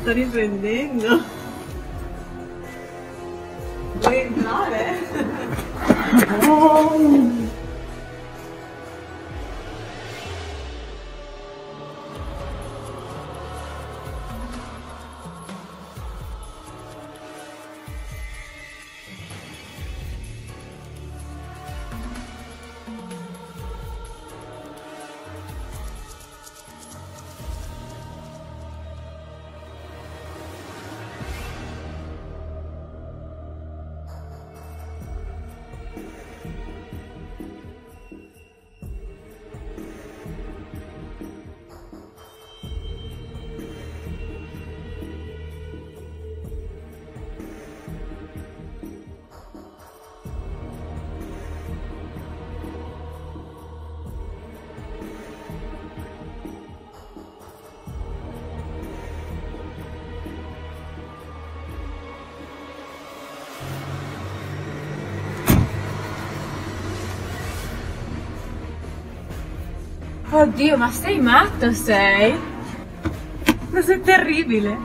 Sta riprendendo. Vuoi entrare? Oddio, ma sei matto sei? Ma sei terribile.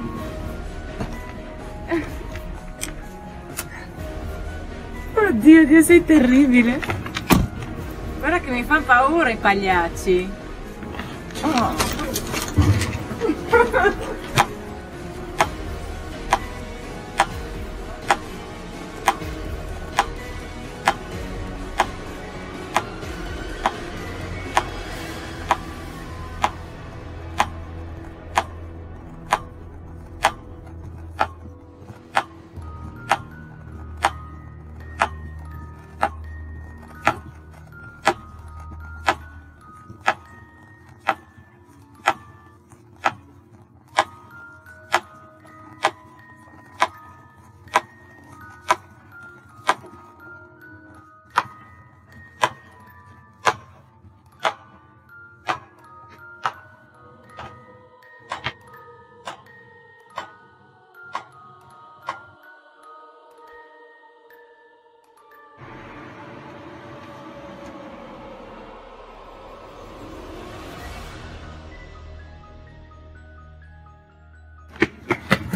Oddio, Dio, sei terribile. Guarda che mi fanno paura i pagliacci. Oh.